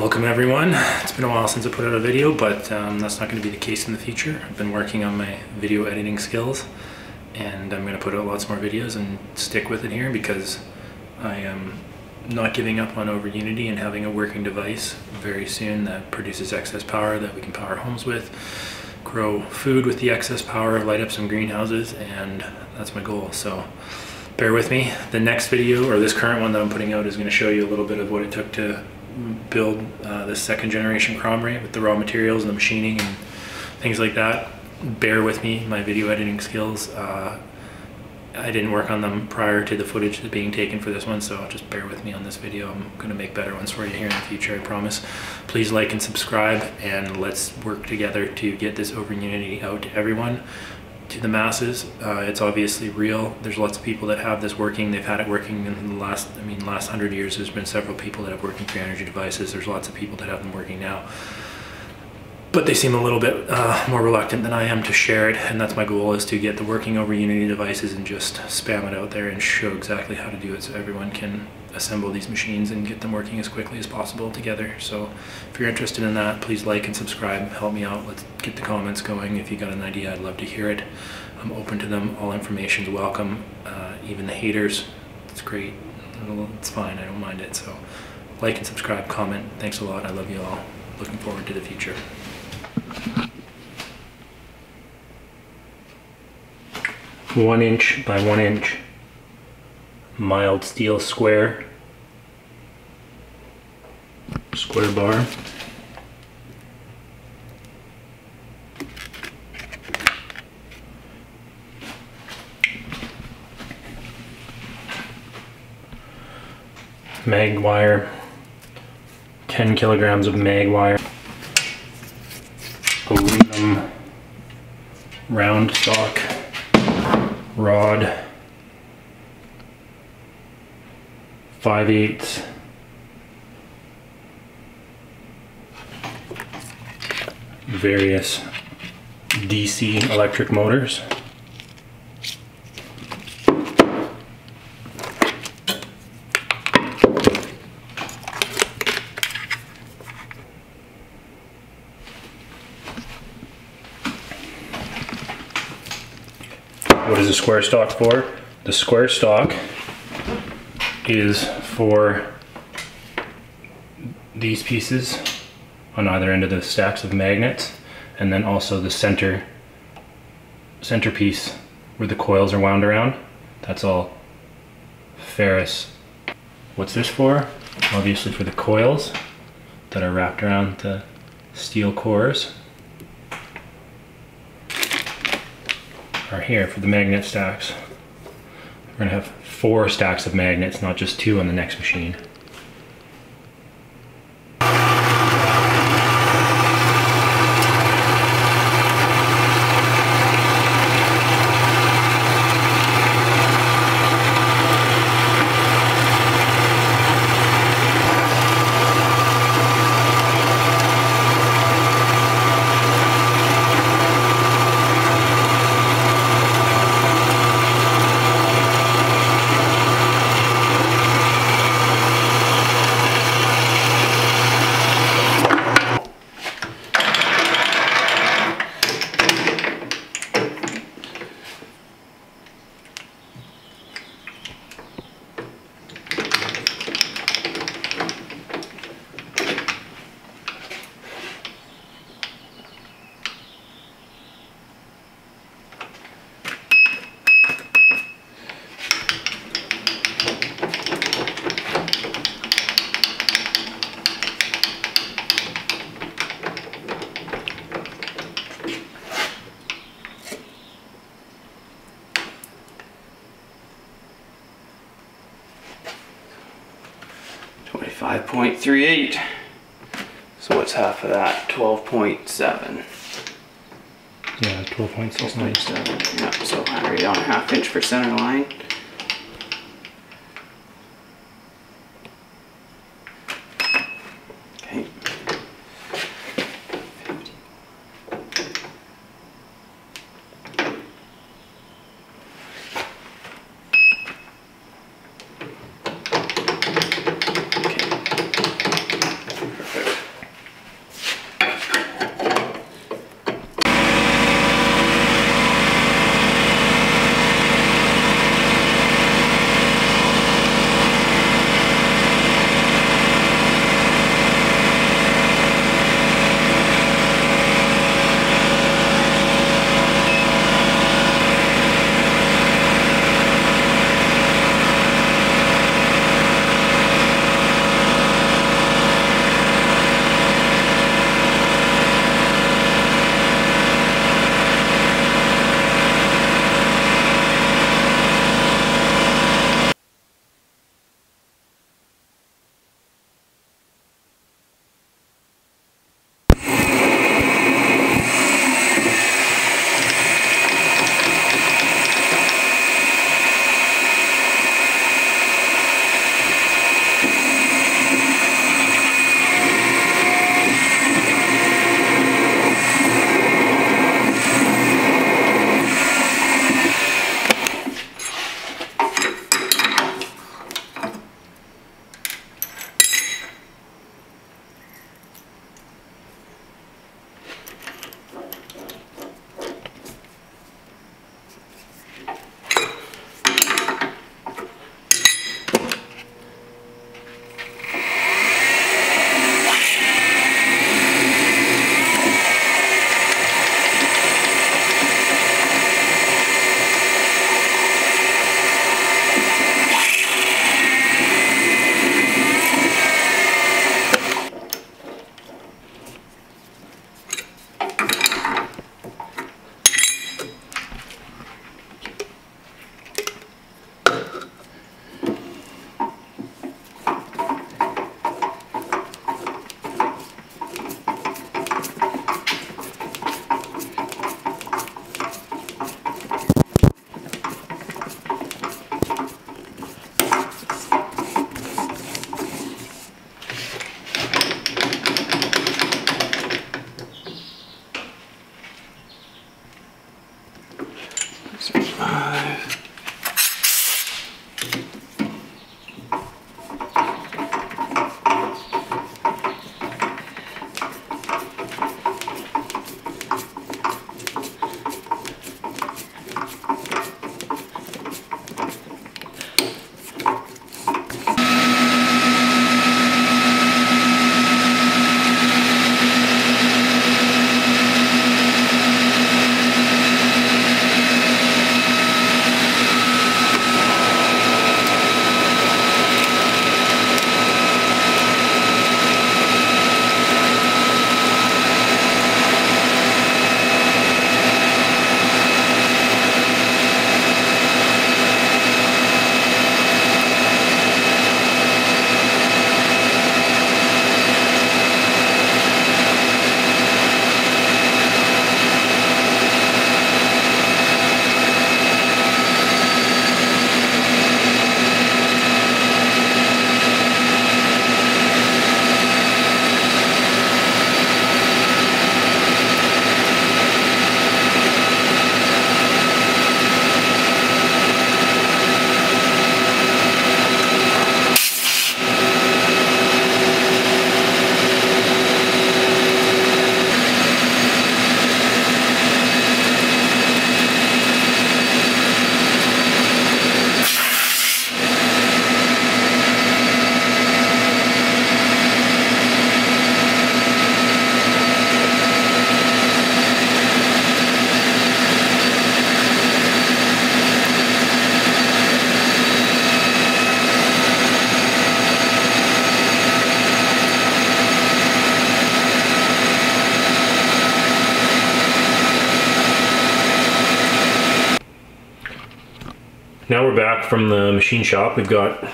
Welcome everyone. It's been a while since I put out a video, but um, that's not going to be the case in the future. I've been working on my video editing skills and I'm going to put out lots more videos and stick with it here because I am not giving up on over Unity and having a working device very soon that produces excess power that we can power homes with, grow food with the excess power, light up some greenhouses, and that's my goal. So bear with me. The next video, or this current one that I'm putting out, is going to show you a little bit of what it took to build uh, the second generation Kromrey with the raw materials and the machining and things like that. Bear with me, my video editing skills. Uh, I didn't work on them prior to the footage being taken for this one, so just bear with me on this video. I'm going to make better ones for you here in the future, I promise. Please like and subscribe, and let's work together to get this Over Unity out to everyone to the masses. Uh, it's obviously real. There's lots of people that have this working. They've had it working in the last, I mean, last hundred years. There's been several people that have working free energy devices. There's lots of people that have them working now. But they seem a little bit uh, more reluctant than I am to share it, and that's my goal: is to get the working over Unity devices and just spam it out there and show exactly how to do it, so everyone can assemble these machines and get them working as quickly as possible together. So if you're interested in that, please like and subscribe. Help me out. Let's get the comments going. If you got an idea, I'd love to hear it. I'm open to them. All information is welcome. Uh, even the haters, it's great. It's fine. I don't mind it. So like and subscribe, comment. Thanks a lot. I love you all. Looking forward to the future. One inch by one inch. Mild steel square. Square bar. Mag wire. 10 kilograms of mag wire aluminum round stock rod. 5 eighths various DC electric motors What is a square stock for? The square stock is for these pieces on either end of the stacks of magnets and then also the center centerpiece where the coils are wound around. That's all ferrous. What's this for? Obviously for the coils that are wrapped around the steel cores. Are here for the magnet stacks. We're gonna have four stacks of magnets, not just two on the next machine. 5.38. So what's half of that? 12.7. Yeah, 12.69. Yeah, so right on a half inch for center line. Now we're back from the machine shop. We've got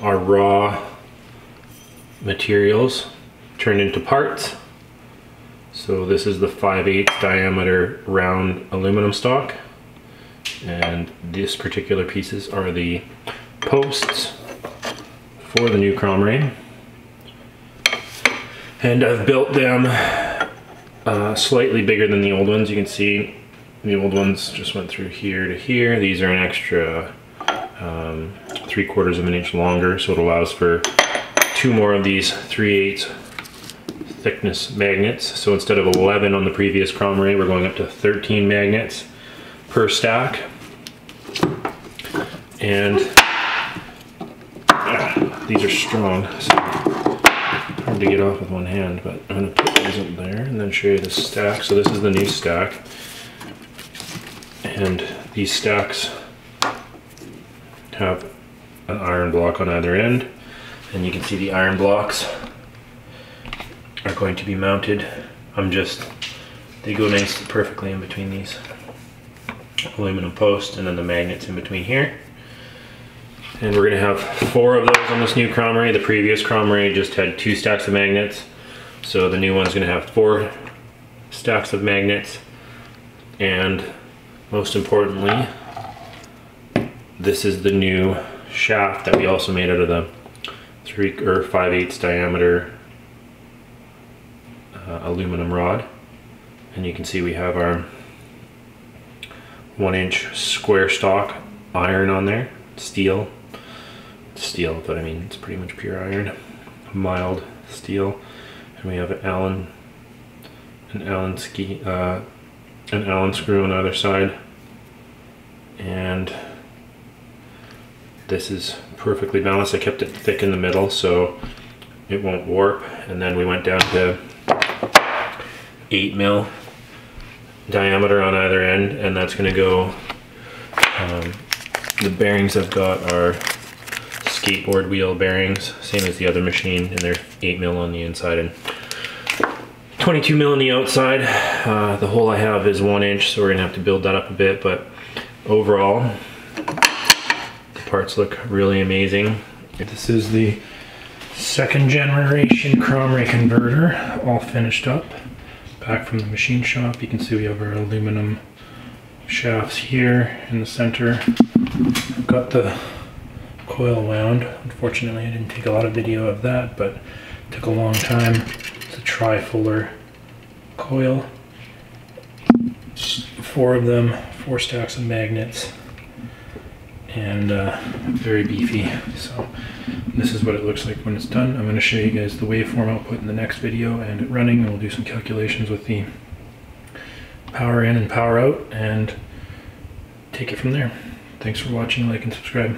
our raw materials turned into parts. So this is the 5 8 diameter round aluminum stock. And these particular pieces are the posts for the new Kromrey. And I've built them uh, slightly bigger than the old ones. You can see the old ones just went through here to here. These are an extra um, three quarters of an inch longer, so it allows for two more of these 3 8 thickness magnets. So instead of 11 on the previous Kromrey, we're going up to 13 magnets per stack. And these are strong, so hard to get off with one hand, but I'm gonna put these up there and then show you the stack. So this is the new stack. And these stacks have an iron block on either end. And you can see the iron blocks are going to be mounted. I'm just, they go nice perfectly in between these aluminum posts and then the magnets in between here. And we're gonna have four of those on this new Kromrey. The previous Kromrey just had two stacks of magnets. So the new one's gonna have four stacks of magnets. And most importantly, this is the new shaft that we also made out of the three or five eighths diameter uh, aluminum rod. And you can see we have our one inch square stock iron on there, steel steel, but I mean, it's pretty much pure iron, mild steel. And we have an Allen, an Allen ski, uh, an Allen screw on the other side. And this is perfectly balanced. I kept it thick in the middle so it won't warp. And then we went down to eight mil diameter on either end and that's gonna go, um, the bearings I've got are skateboard wheel bearings, same as the other machine, and they're 8 mil on the inside and 22 mil on the outside. Uh, the hole I have is one inch, so we're gonna have to build that up a bit, but overall, the parts look really amazing. This is the second generation Kromrey converter, all finished up. Back from the machine shop, you can see we have our aluminum shafts here in the center. I've got the coil wound. Unfortunately, I didn't take a lot of video of that, but took a long time. It's coil. Four of them, four stacks of magnets, and uh, very beefy. So this is what it looks like when it's done. I'm going to show you guys the waveform output in the next video and it running, and we'll do some calculations with the power in and power out, and take it from there. Thanks for watching, like and subscribe.